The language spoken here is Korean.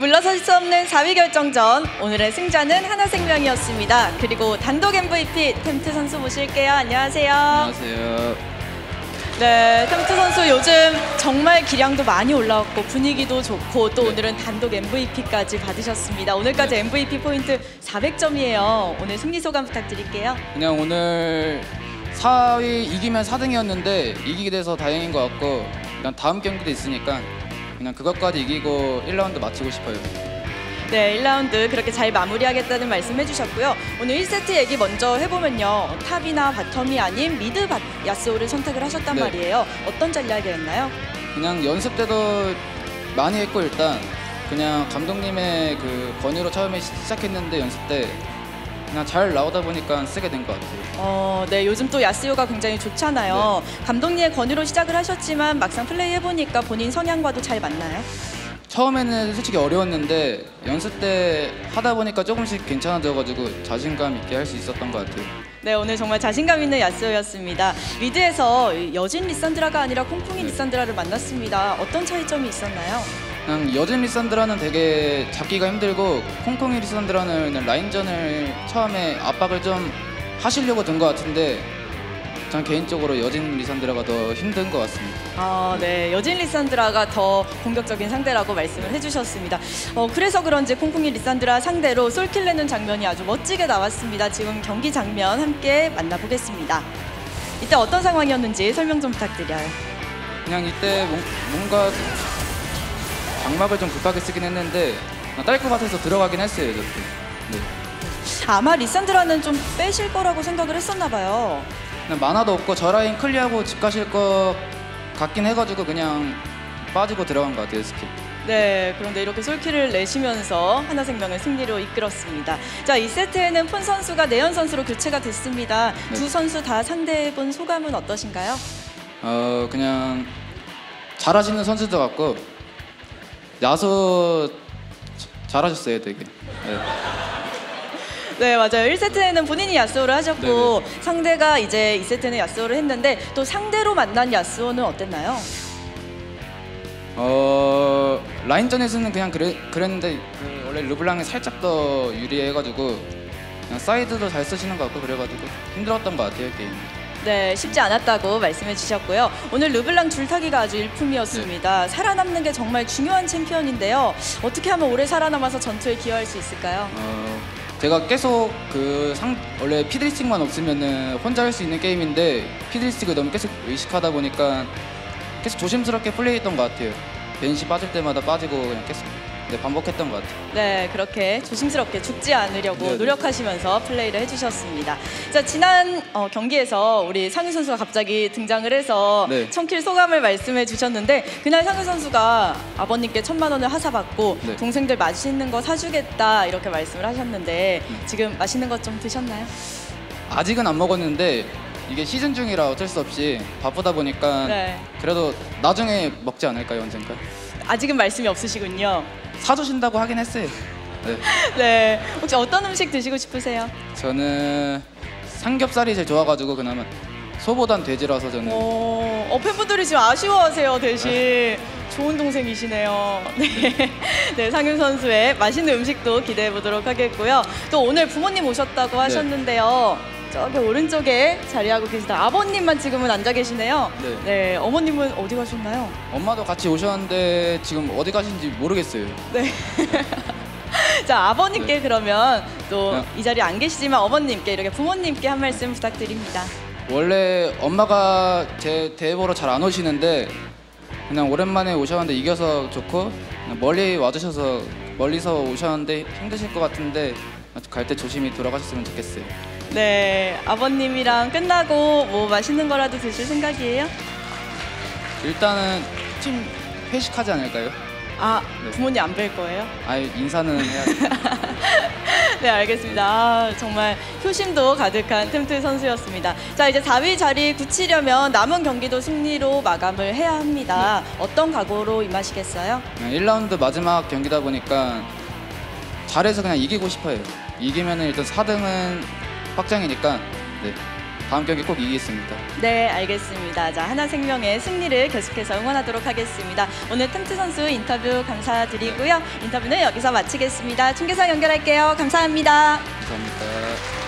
물러설 수 없는 4위 결정전 오늘의 승자는 하나생명이었습니다. 그리고 단독 MVP 템트 선수 모실게요. 안녕하세요. 안녕하세요. 네, 템트 선수 요즘 정말 기량도 많이 올라왔고 분위기도 좋고 또 네. 오늘은 단독 MVP까지 받으셨습니다. 오늘까지 네. MVP 포인트 400점이에요. 오늘 승리 소감 부탁드릴게요. 그냥 오늘 4위 이기면 4등이었는데 이기게 돼서 다행인 것 같고 그냥 다음 경기도 있으니까 그냥 그것까지 이기고 1라운드 마치고 싶어요. 네, 1라운드 그렇게 잘 마무리하겠다는 말씀 해주셨고요. 오늘 1세트 얘기 먼저 해보면요. top이나 bottom이 아닌 mid 바, 야스오를 선택을 하셨단 네. 말이에요. 어떤 전략이었나요? 그냥 연습 때도 많이 했고 일단 그냥 감독님의 그 권유로 처음에 시- 시작했는데 연습 때 그냥 잘 나오다 보니까 쓰게 된 것 같아요. 어, 네, 요즘 또 야스오가 굉장히 좋잖아요. 네. 감독님의 권유로 시작을 하셨지만 막상 플레이 해보니까 본인 성향과도 잘 맞나요? 처음에는 솔직히 어려웠는데 연습 때 하다 보니까 조금씩 괜찮아져가지고 자신감 있게 할 수 있었던 것 같아요. 네, 오늘 정말 자신감 있는 야스오였습니다. mid에서 여진 리산드라가 아니라 콩콩이 네. 리산드라를 만났습니다. 어떤 차이점이 있었나요? 그냥 여진 리산드라는 되게 잡기가 힘들고 콩콩이 리산드라는 라인전을 처음에 압박을 좀 하시려고 든 것 같은데 전 개인적으로 여진 리산드라가 더 힘든 것 같습니다. 아, 네. 여진 리산드라가 더 공격적인 상대라고 말씀을 해주셨습니다. 어, 그래서 그런지 콩콩이 리산드라 상대로 솔킬 내는 장면이 아주 멋지게 나왔습니다. 지금 경기 장면 함께 만나보겠습니다. 이때 어떤 상황이었는지 설명 좀 부탁드려요. 그냥 이때 뭔- 뭔가 장막을 좀 급하게 쓰긴 했는데 딸것 같아서 들어가긴 했어요. 저도. 네. 아마 리산드라는 좀 빼실 거라고 생각을 했었나 봐요. 그냥 마나도 없고 저 라인 clear하고 집 가실 것 같긴 해가지고 그냥 빠지고 들어간 것 같아요 스킬. 네, 그런데 이렇게 솔킬을 내시면서 한화생명을 승리로 이끌었습니다. 자, 이 세트에는 폰 선수가 내현 선수로 교체가 됐습니다. 네. 두 선수 다 상대해본 소감은 어떠신가요? 어 그냥 잘하시는 선수도 같고 야수 잘하셨어요 되게. 네. 네, 맞아요. 1세트에는 본인이 야스오를 하셨고 네네. 상대가 이제 2세트는 야스오를 했는데 또 상대로 만난 야스오는 어땠나요? 어 라인전에서는 그냥 그래, 그랬는데 그 원래 르블랑이 살짝 더 유리해가지고 그냥 사이드도 잘 쓰시는 것 같고 그래가지고 힘들었던 것 같아요 게임. 네, 쉽지 않았다고 말씀해 주셨고요. 오늘 르블랑 줄타기가 아주 일품이었습니다. 살아남는 게 정말 중요한 챔피언인데요. 어떻게 하면 오래 살아남아서 전투에 기여할 수 있을까요? 어, 제가 계속 그 상 원래 피드리스틱만 없으면은 혼자 할 수 있는 게임인데 피드리스틱을 너무 계속 의식하다 보니까 계속 조심스럽게 플레이했던 것 같아요. 벤시 빠질 때마다 빠지고 그냥 계속 네, 반복했던 것 같아요. 네, 그렇게 조심스럽게 죽지 않으려고 네 네. 노력하시면서 플레이를 해주셨습니다. 자, 지난 어, 경기에서 우리 상윤 선수가 갑자기 등장을 해서 네. 청킬 소감을 말씀해 주셨는데 그날 상윤 선수가 아버님께 천만 원을 하사받고 네. 동생들 맛있는 거 사주겠다 이렇게 말씀을 하셨는데 지금 맛있는 것 좀 드셨나요? 아직은 안 먹었는데 이게 시즌 중이라 어쩔 수 없이 바쁘다 보니까 네. 그래도 나중에 먹지 않을까요 언젠가? 아직은 말씀이 없으시군요. 사주신다고 하긴 했어요. 네. 네, 혹시 어떤 음식 드시고 싶으세요? 저는 삼겹살이 제일 좋아가지고 그나마 소보단 돼지라서 저는 어, 어, 팬분들이 지금 아쉬워하세요 대신 좋은 동생이시네요. 네, 네 상윤 선수의 맛있는 음식도 기대해 보도록 하겠고요. 또 오늘 부모님 오셨다고 하셨는데요. 저기 오른쪽에 자리하고 계시다. 아버님만 지금은 앉아 계시네요. 네. 네, 어머님은 어디 가셨나요? 엄마도 같이 오셨는데 지금 어디 가신지 모르겠어요. 네. 자 아버님께 그러면 또 네. 이 자리에 안 계시지만 어머님께 이렇게 부모님께 한 말씀 부탁드립니다. 원래 엄마가 제 대회 보러 잘 안 오시는데 그냥 오랜만에 오셨는데 이겨서 좋고 멀리 와주셔서 멀리서 오셨는데 힘드실 것 같은데 갈 때 조심히 돌아가셨으면 좋겠어요. 네, 아버님이랑 끝나고 뭐 맛있는 거라도 드실 생각이에요? 일단은 팀 회식하지 않을까요? 아, 네. 부모님 안 뵐 거예요? 아예 인사는 해야 네, 알겠습니다. 아, 정말 효심도 가득한 템트 선수였습니다. 자, 이제 4위 자리 굳히려면 남은 경기도 승리로 마감을 해야 합니다. 어떤 각오로 임하시겠어요? 그냥 1라운드 마지막 경기다 보니까 잘해서 그냥 이기고 싶어요. 이기면은 일단 4등은 확정이니까 네. 다음 경기 꼭 이기겠습니다. 네, 알겠습니다. 자, 하나생명의 승리를 계속해서 응원하도록 하겠습니다. 오늘 템트 선수 인터뷰 감사드리고요. 인터뷰는 여기서 마치겠습니다. 중계상 연결할게요. 감사합니다. 감사합니다.